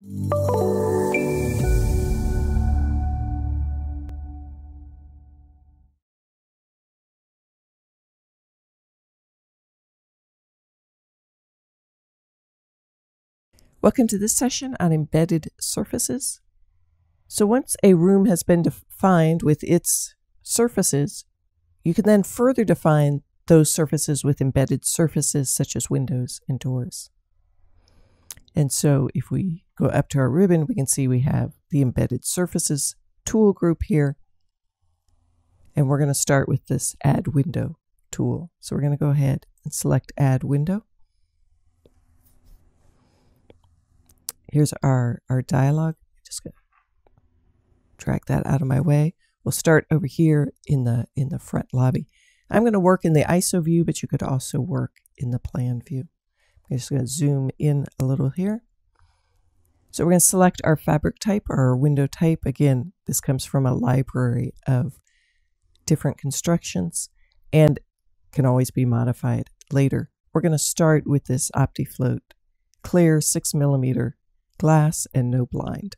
Welcome to this session on embedded surfaces. So once a room has been defined with its surfaces, you can then further define those surfaces with embedded surfaces such as windows and doors. And so if we go up to our ribbon, we can see we have the embedded surfaces tool group here. And we're going to start with this add window tool. So we're going to go ahead and select add window. here's our, our dialog. Just gonna drag that out of my way. We'll start over here in the in the front lobby. I'm going to work in the ISO view, but you could also work in the plan view. I'm just going to zoom in a little here. So we're going to select our fabric type or our window type. Again, this comes from a library of different constructions and can always be modified later. We're going to start with this OptiFloat clear 6 millimeter glass, and no blind.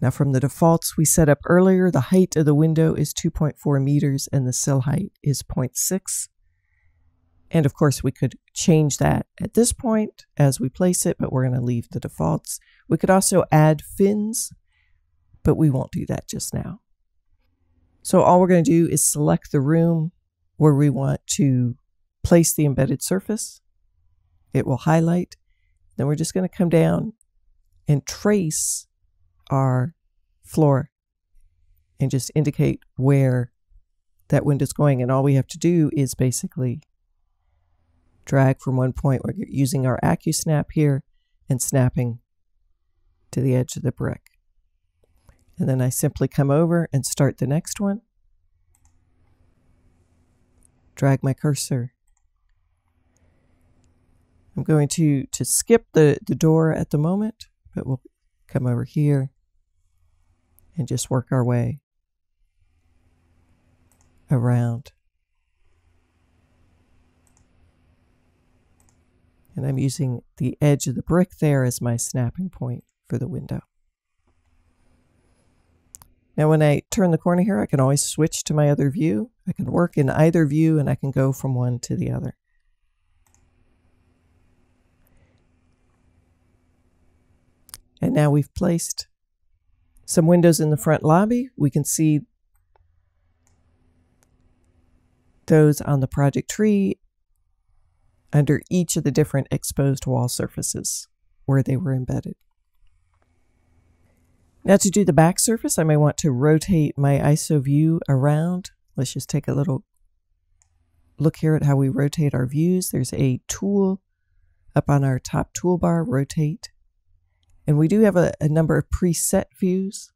Now from the defaults we set up earlier, the height of the window is 2.4 meters and the sill height is 0.6. And of course we could change that at this point as we place it, but we're going to leave the defaults. We could also add fins, but we won't do that just now. So all we're going to do is select the room where we want to place the embedded surface. It will highlight then we're just going to come down and trace our floor and just indicate where that window's going. And all we have to do is basically drag from one point. We're using our AccuSnap here and snapping to the edge of the brick. And then I simply come over and start the next one. Drag my cursor I'm going to, to skip the, the door at the moment, but we'll come over here and just work our way around. And I'm using the edge of the brick there as my snapping point for the window. Now when I turn the corner here, I can always switch to my other view. I can work in either view and I can go from one to the other. And now we've placed some windows in the front lobby. We can see those on the project tree under each of the different exposed wall surfaces where they were embedded. Now to do the back surface, I may want to rotate my ISO view around. Let's just take a little look here at how we rotate our views. There's a tool up on our top toolbar, rotate. And we do have a, a number of preset views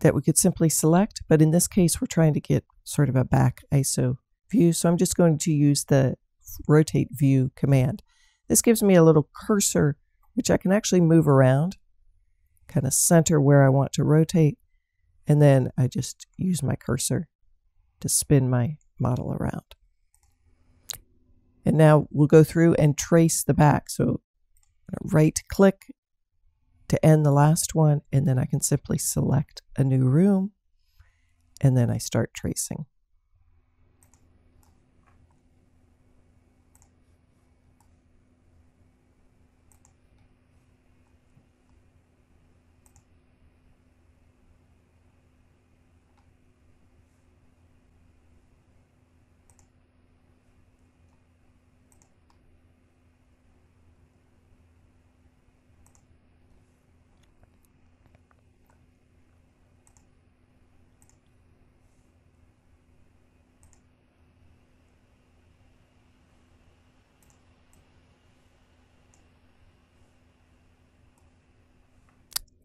that we could simply select, but in this case, we're trying to get sort of a back ISO view. So I'm just going to use the rotate view command. This gives me a little cursor, which I can actually move around, kind of center where I want to rotate. And then I just use my cursor to spin my model around. And now we'll go through and trace the back. So right click to end the last one, and then I can simply select a new room, and then I start tracing.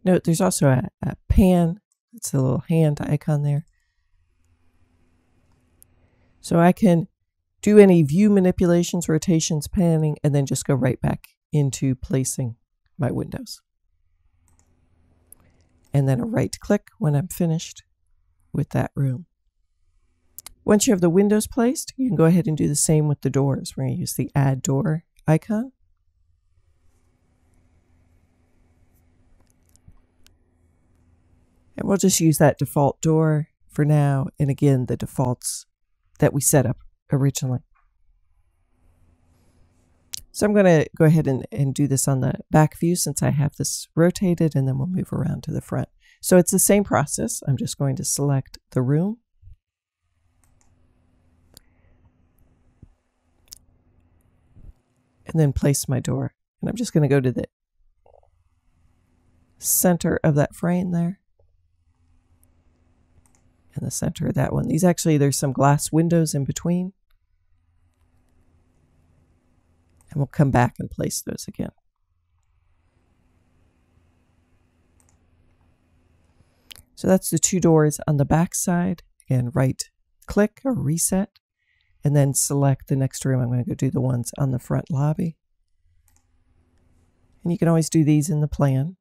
Note there's also a, a pan. It's a little hand icon there. So I can do any view manipulations, rotations, panning, and then just go right back into placing my windows. And then a right click when I'm finished with that room. Once you have the windows placed, you can go ahead and do the same with the doors. We're going to use the add door icon. And we'll just use that default door for now. And again, the defaults that we set up originally. So I'm going to go ahead and, and do this on the back view since I have this rotated and then we'll move around to the front. So it's the same process. I'm just going to select the room. And then place my door. And I'm just going to go to the center of that frame there. In the center of that one. These actually, there's some glass windows in between. and we'll come back and place those again. So that's the two doors on the back side. Again, right click or reset, and then select the next room. I'm going to go do the ones on the front lobby. And you can always do these in the plan.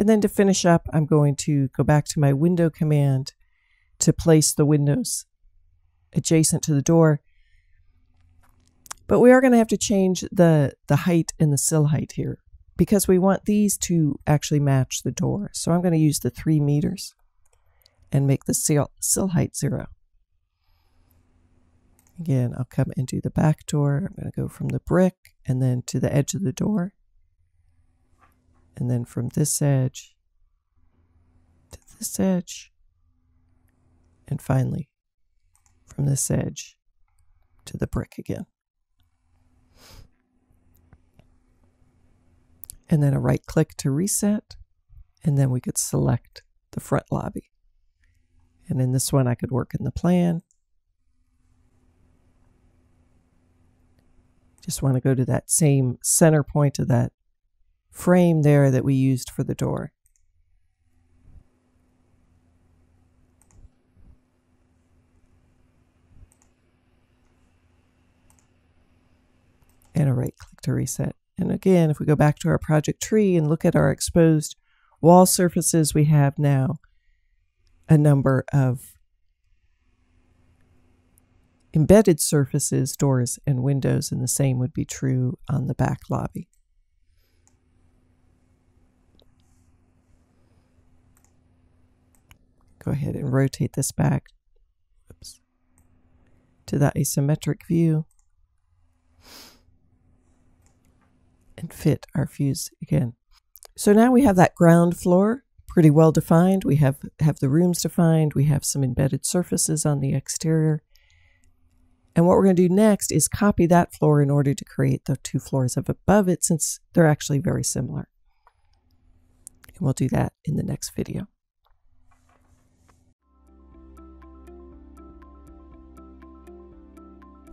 And then to finish up, I'm going to go back to my window command to place the windows adjacent to the door. But we are going to have to change the, the height and the sill height here because we want these to actually match the door. So I'm going to use the three meters and make the sill, sill height zero. Again, I'll come into the back door. I'm going to go from the brick and then to the edge of the door and then from this edge to this edge, and finally from this edge to the brick again. And then a right click to reset, and then we could select the front lobby. And in this one, I could work in the plan. Just want to go to that same center point of that frame there that we used for the door. And a right click to reset. And again, if we go back to our project tree and look at our exposed wall surfaces, we have now a number of embedded surfaces, doors, and windows, and the same would be true on the back lobby. Go ahead and rotate this back oops, to that isometric view and fit our fuse again. So now we have that ground floor pretty well defined. We have, have the rooms defined. We have some embedded surfaces on the exterior. And what we're going to do next is copy that floor in order to create the two floors above it since they're actually very similar. And we'll do that in the next video.